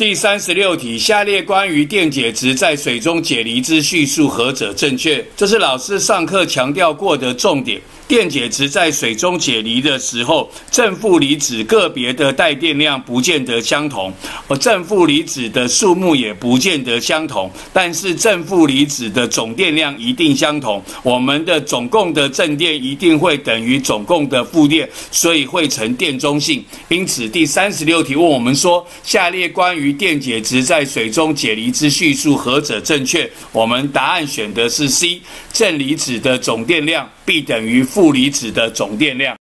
第三十六题，下列关于电解质在水中解离之叙述何者正确？这是老师上课强调过的重点。电解质在水中解离的时候，正负离子个别的带电量不见得相同，而正负离子的数目也不见得相同，但是正负离子的总电量一定相同。我们的总共的正电一定会等于总共的负电，所以会成电中性。因此，第三十六题问我们说，下列关于电解质在水中解离之叙述何者正确？我们答案选的是 C，正离子的总电量 B 等于负离子的总电量。